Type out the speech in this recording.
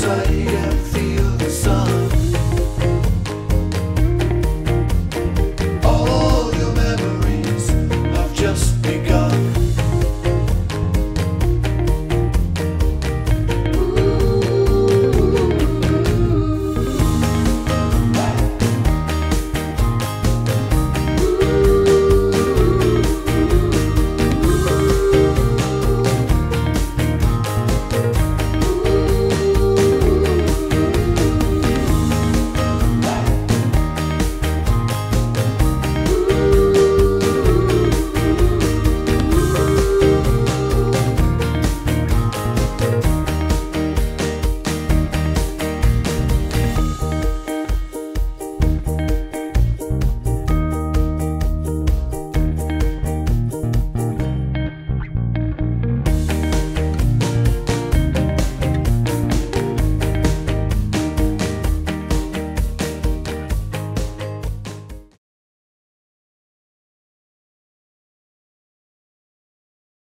saía